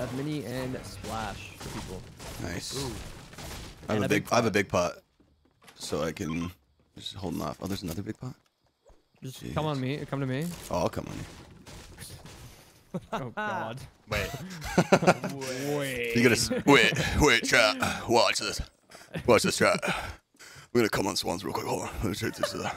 Have mini and splash for people. Nice. Ooh. I have a a big, big I have a big pot, so I can just holding off. Oh, there's another big pot. Just come on me. Come to me. Oh, I'll come on you. Oh God. Wait. Wait. You gotta wait, wait, chat. Watch this. Watch this, chat. We're gonna come on swans real quick. Hold on. Let me check this to out.